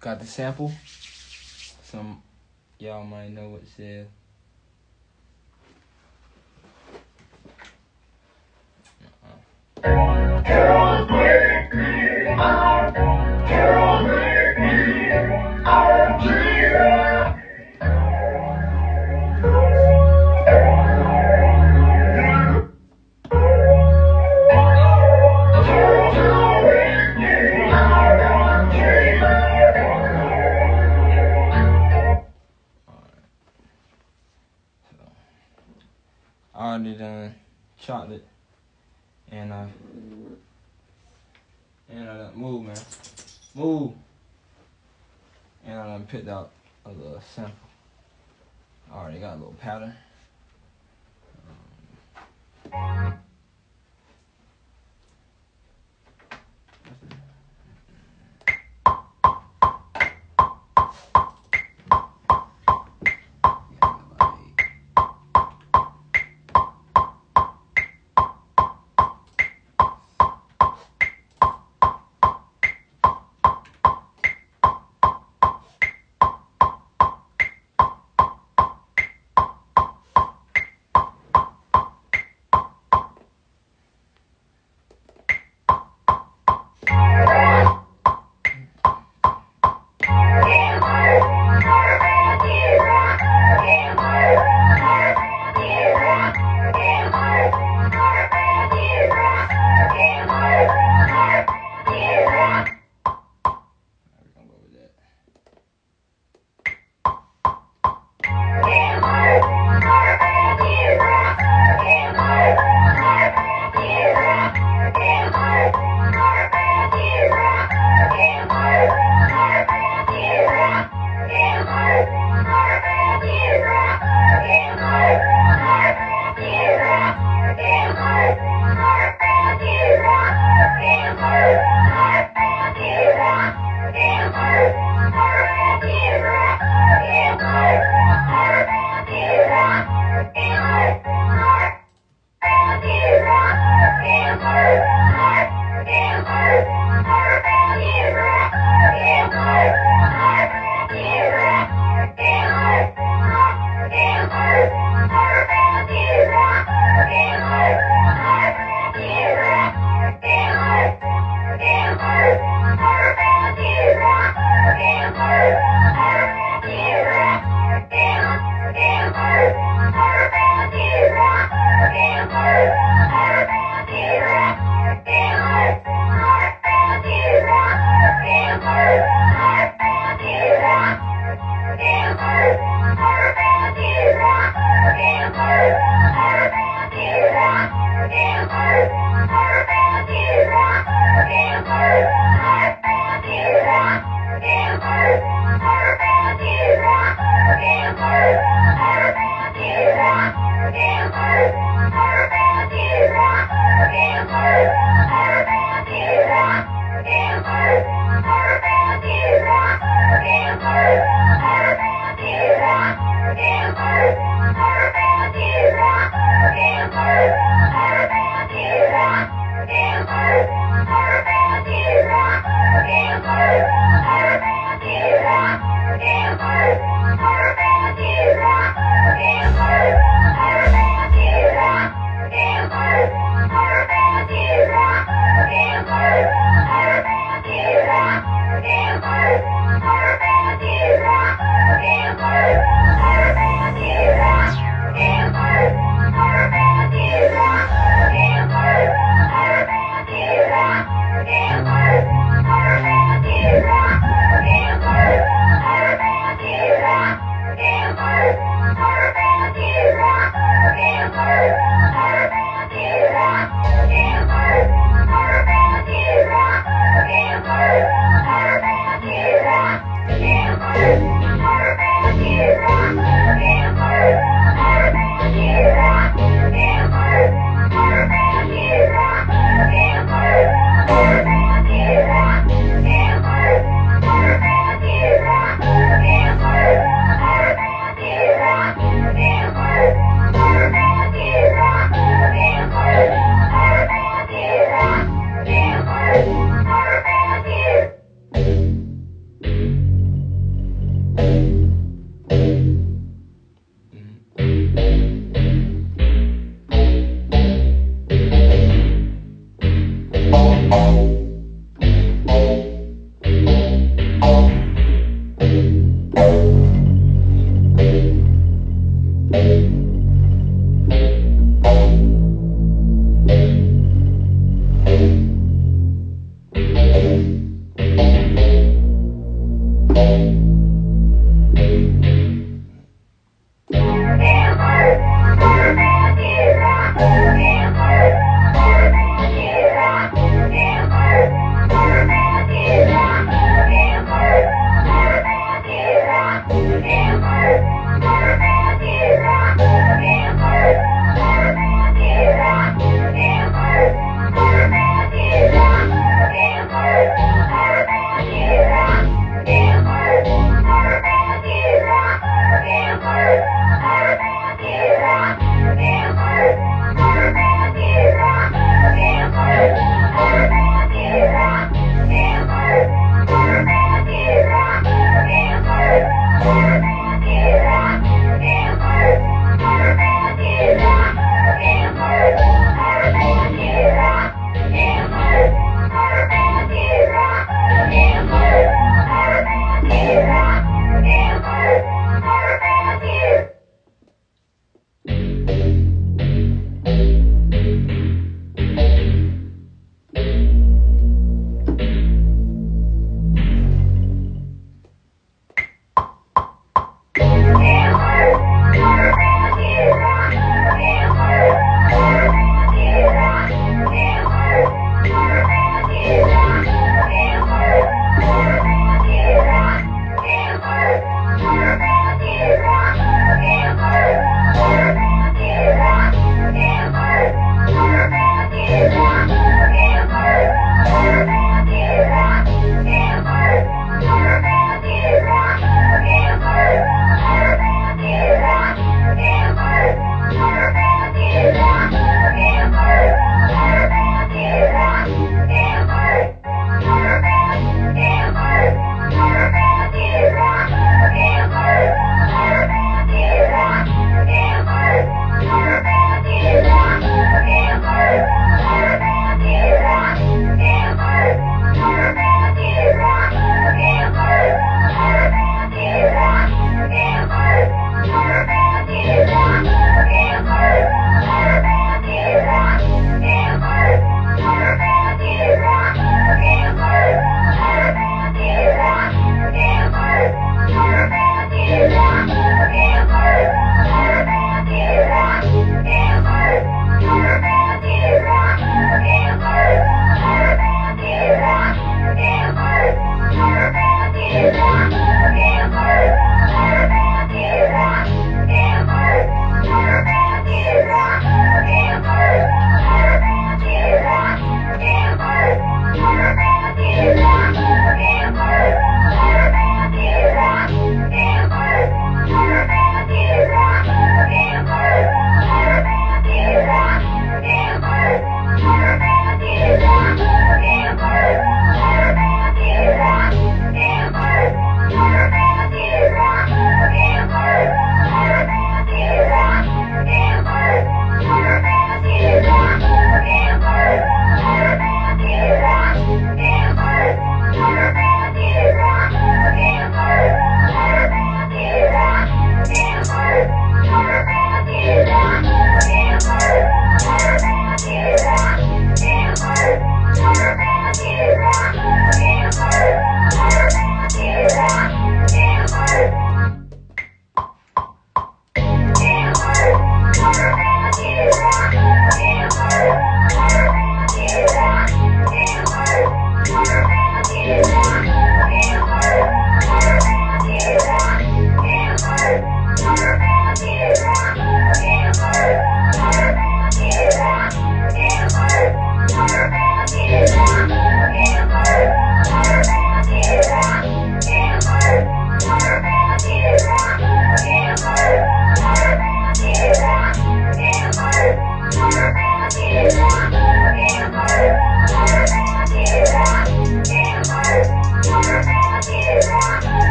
Got the sample. Some y'all might know what's there. Uh-uh.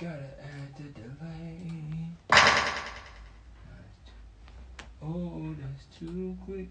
Gotta add the delay. Oh, that's too quick.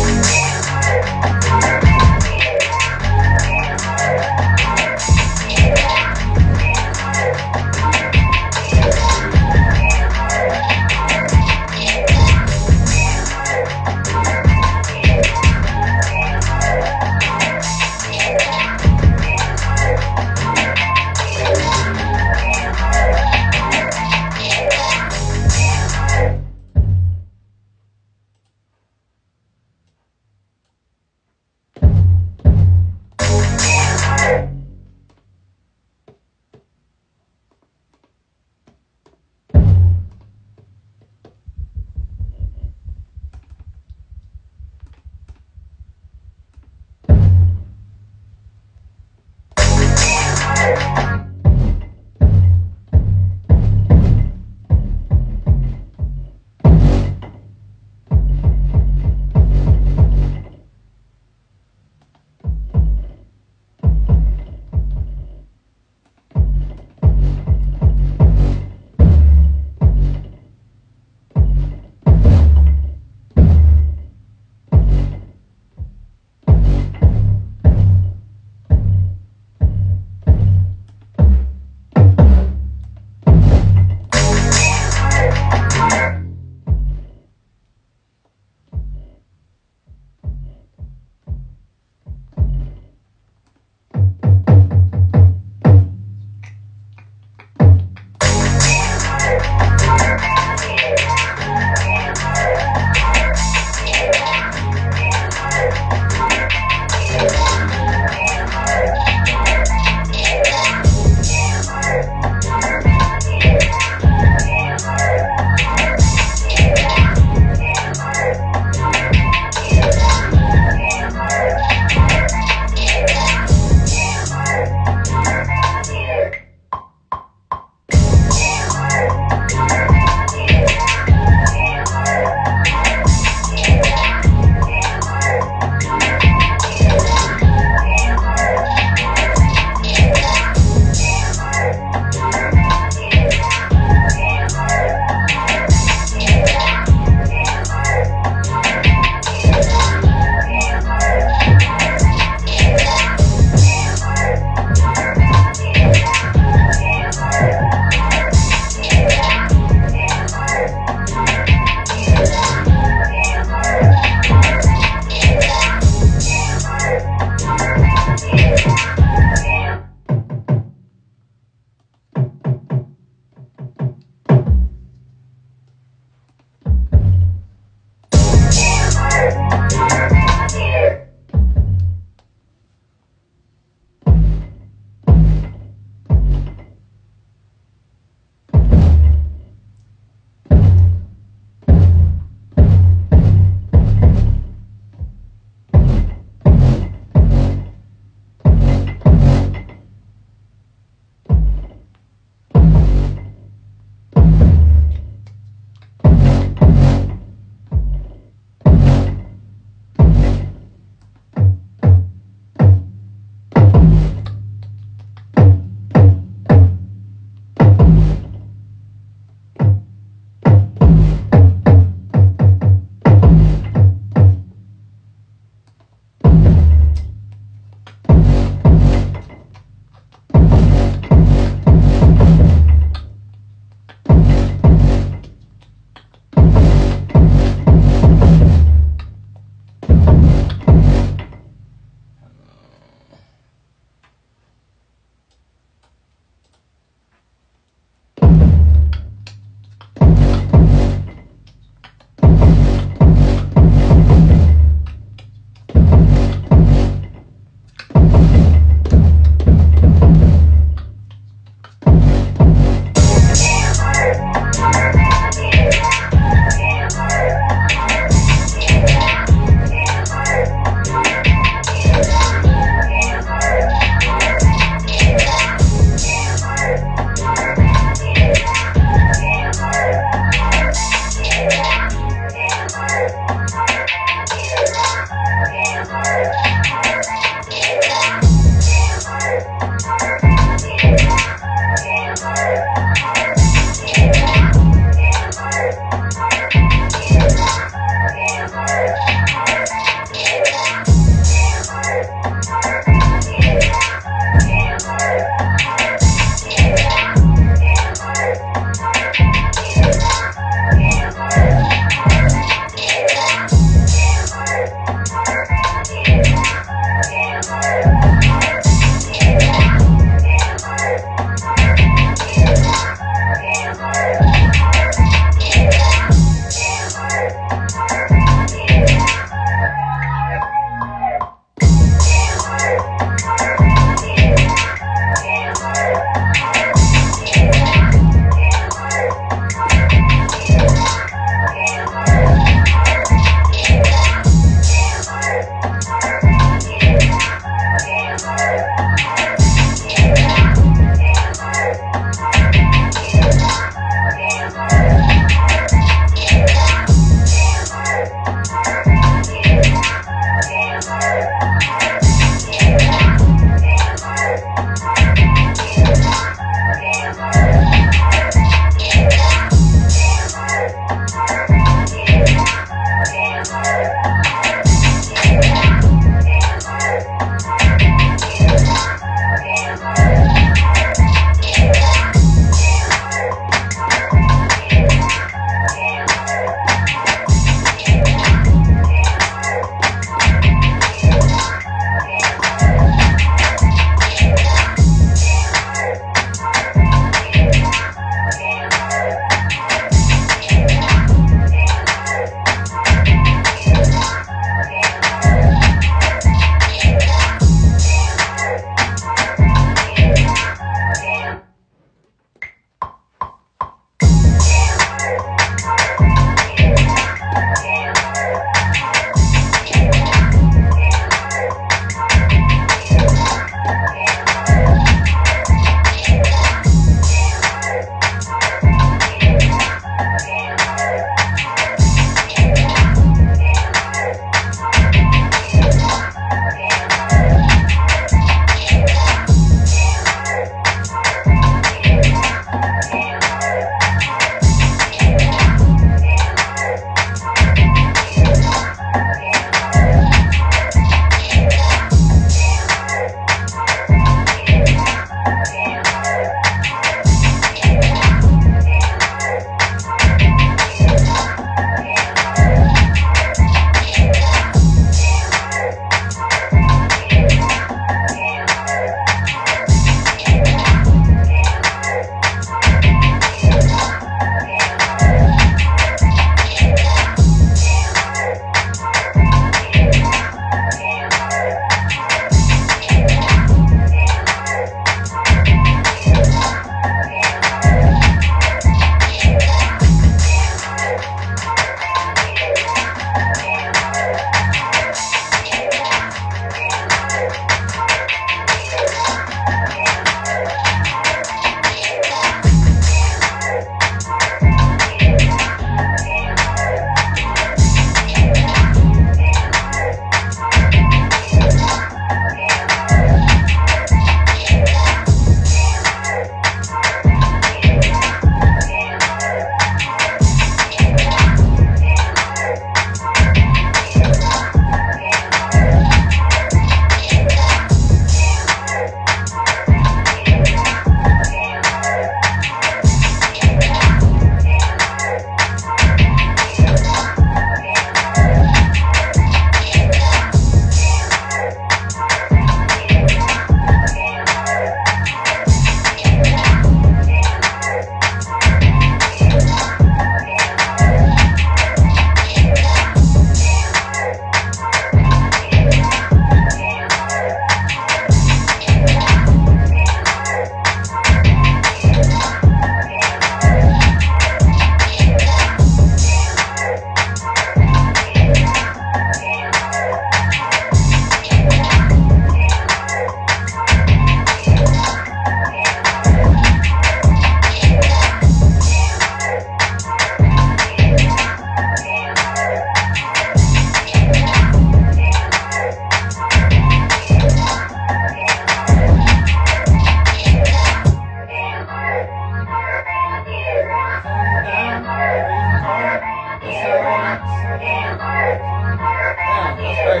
Damn, that's crazy.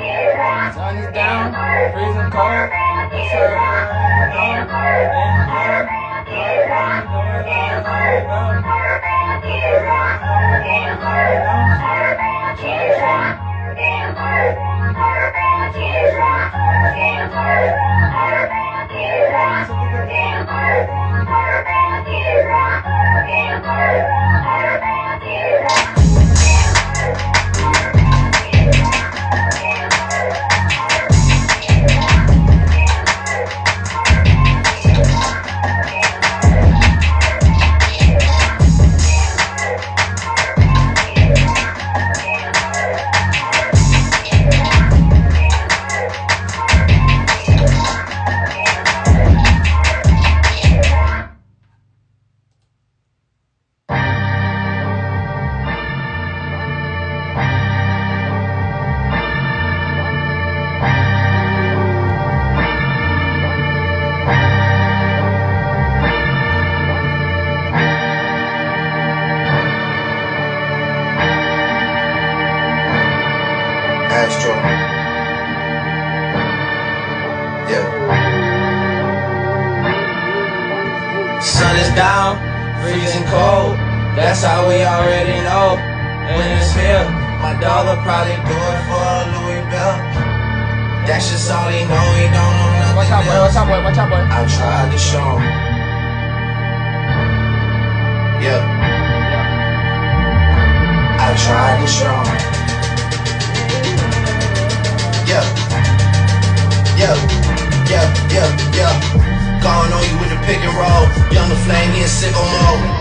Yeah. Sun is down, freezing cold. That's how we already know. When it's here, My will probably do it for a Louis belt. That's just all he know. He don't know nothing watch out, boy. Watch out, boy. Watch out, boy. I tried to show him. Yeah. I tried to show him. Yeah. Yeah. Yeah. Yeah. Yeah. Gone on you with the pick and roll. Young the flame, he in sicko mode.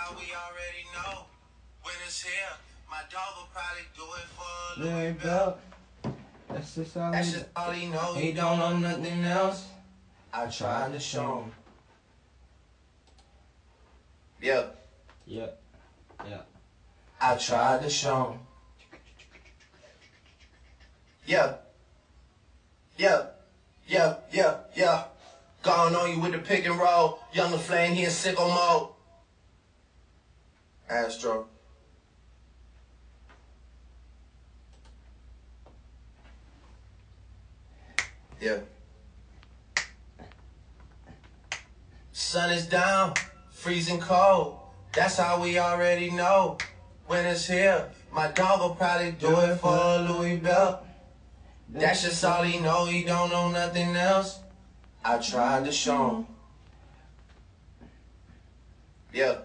How we already know. Winter's here. My dog will probably do it for a Louis belt. That's just all That's he just all he know. He don't know nothing else. I tried to show him. Yep. Yep. I tried to show him. Yep. Yep. Yep. Yep. Yep. Gone on you with the pick and roll. Young LaFlame, he in sicko mode. Astro. Yeah. Sun is down, freezing cold. That's how we already know. Winter's here. My dog will probably do it for a Louis belt. That's just all he know. He don't know nothing else. I tried to show him. Yeah.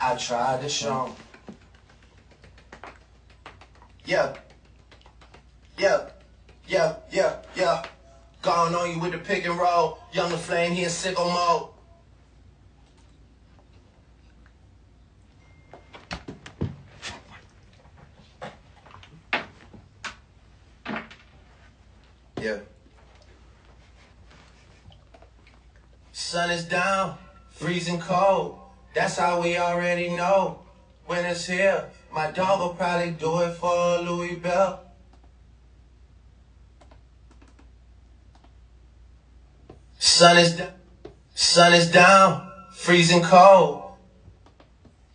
I tried to show. Yeah. Yeah. Yeah. Yeah. Yeah. Gone on you with the pick and roll. Young the flame, he in sicko mode. Yeah. Sun is down, freezing cold. That's how we already know. when it's here. My dog will probably do it for Louis belt. Sun is down. Sun is down, freezing cold.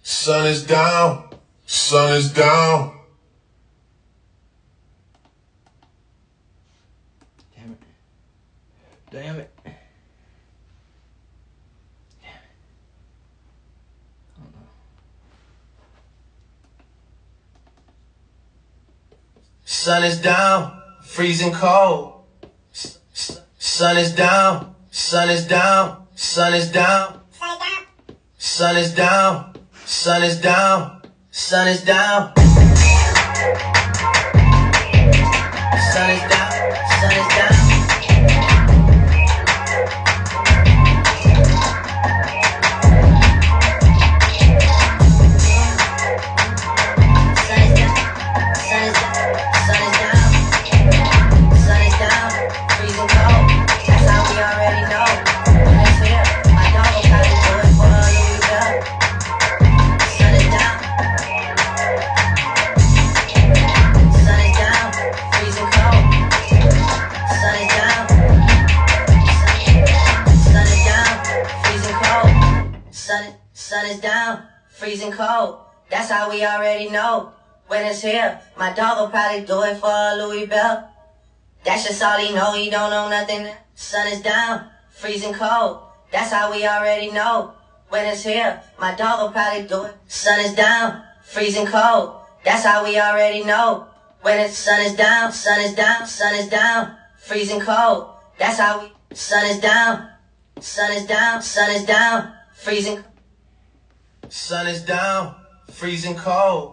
Sun is down. Sun is down. Damn it. Damn it. Sun is down, freezing cold. Sun is down, sun is down, sun is down. Sun is down, sun is down, sun is down. Sun is down, sun is down. When it's here, my dog will probably do it for a Louis Bell. That's just all he know, he don't know nothing. Sun is down, freezing cold. That's how we already know. When it's here, my dog will probably do it. Sun is down, freezing cold. That's how we already know. When it's sun is down, sun is down, sun is down, freezing cold. That's how we, sun is down, sun is down, sun is down, freezing. Sun is down, freezing cold.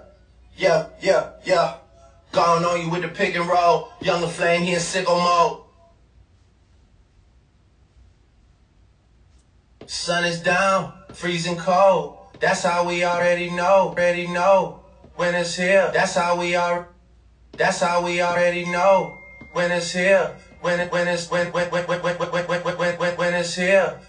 yeah, yeah, yeah. Gone on you with the pick and roll. Younger flame, he in sicko mode. Sun is down, freezing cold. That's how we already know, already know. When it's here, that's how we are. That's how we already know. When it's here, when it, when it's when when when when when when when when when it's here.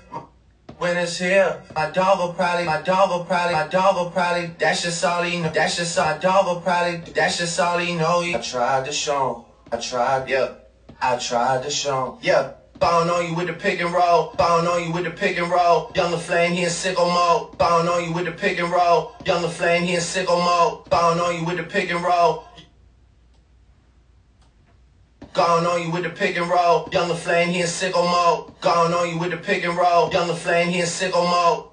When it's here, my dog will probably, my dog will probably, my dog will probably, that's just all he know, that's just all, my dog will probably, that's just all oh, he know. I tried to show him, I tried, yeah, I tried to show him, yeah. Ballin' on you with the pick and roll, ballin' on you with the pick and roll. Younger flame, he in sicko mode. Ballin' on you with the pick and roll. Younger flame, he in sicko mode. Ballin' on you with the pick and roll. Gone on you with the pick and roll. Younger flame, he in sicko mode. Gone on you with the pick and roll. Younger flame, he in sicko mode.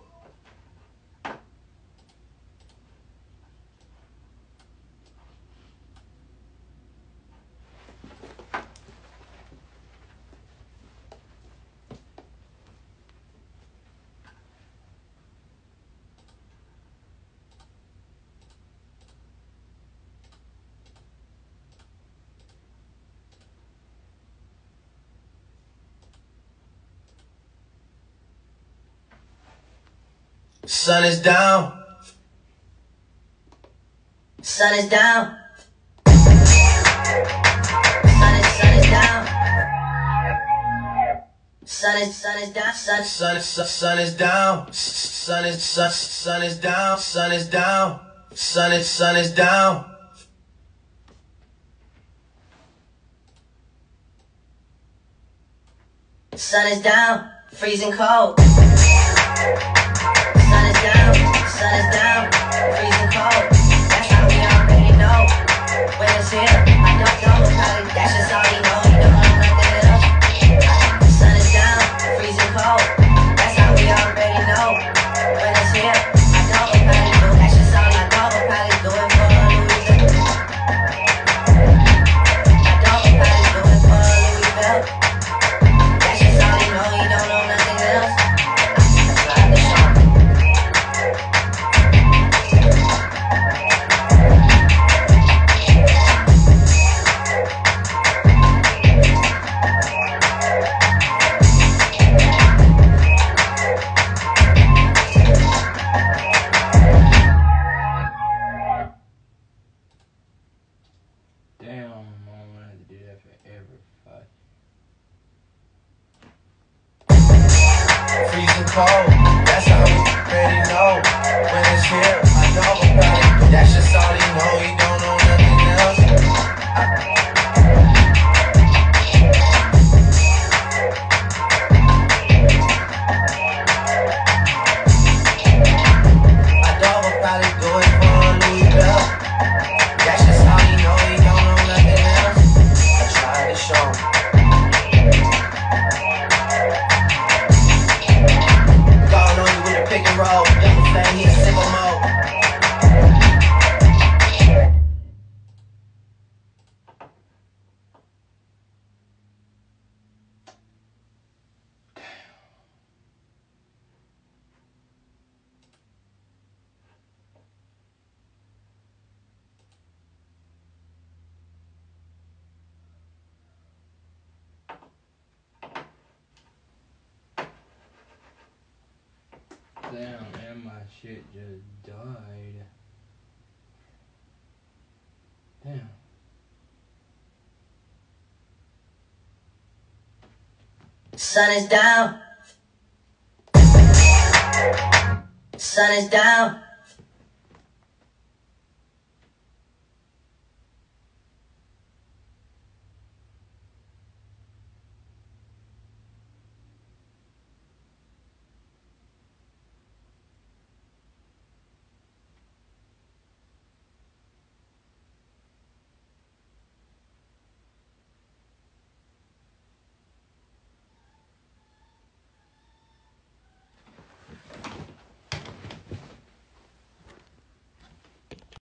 Sun is down. Sun is down. Sun is, sun is down. Sun is, sun is down. Sun, Sun is sun, sun is down. Sun is sun, sun is down. Sun is down. Sun is sun is down. sun is down. Freezing cold. Sun is down. Freezing cold. That's how we already know. When it's here, I don't know. Probably that's just all you know. You don't know nothing else. Sun is down. Freezing cold. That's how we already know. When it's here, Sun is down. Sun is down.